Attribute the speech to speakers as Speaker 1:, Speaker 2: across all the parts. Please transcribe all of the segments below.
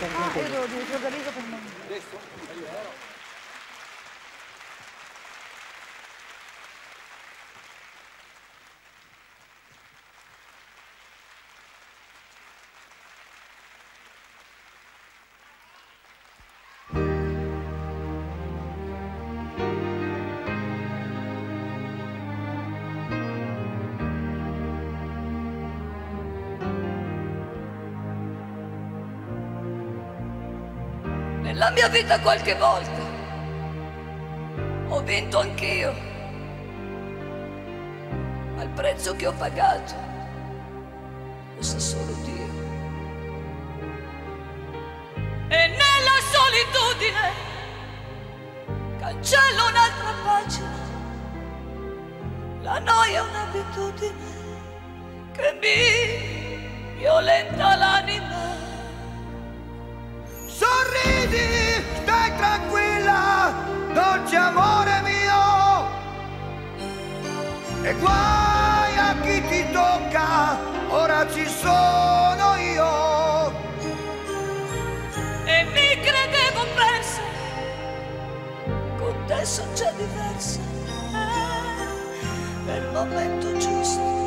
Speaker 1: Ah, io devo dire, ti organizzo per me.
Speaker 2: Nella mia vita qualche volta ho vinto anch'io, ma il prezzo che ho pagato lo sa solo Dio. E nella solitudine cancello un'altra pagina, la noia è un'abitudine che mi violenta l'anima.
Speaker 3: E guai a chi ti tocca, ora ci sono io.
Speaker 2: e mi credevo persa, con te sono già diversa. Eh, nel momento giusto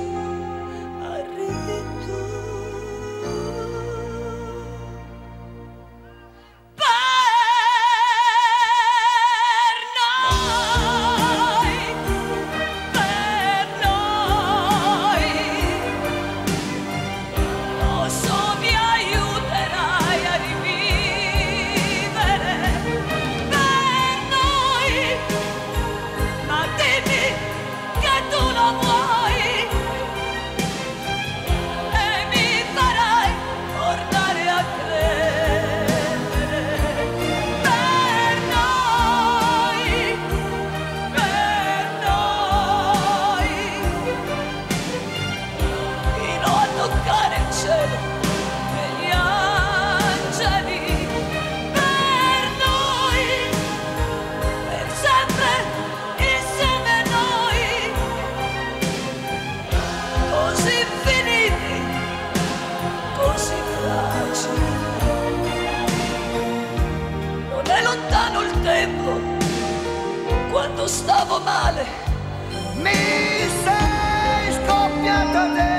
Speaker 2: tempo quando stavo male.
Speaker 3: Mi sei scoppiata dentro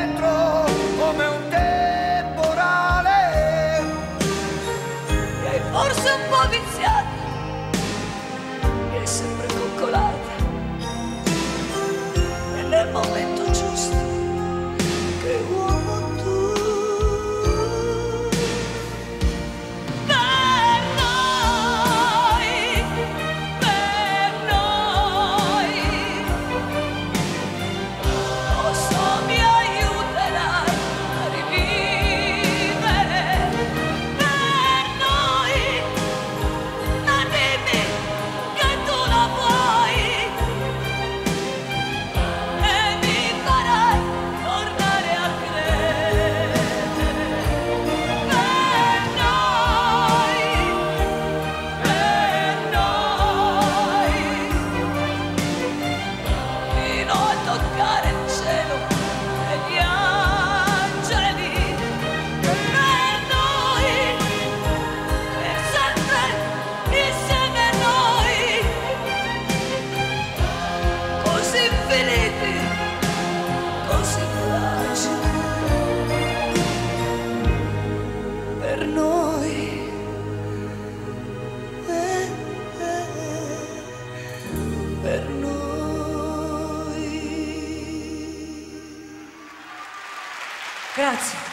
Speaker 1: Grazie.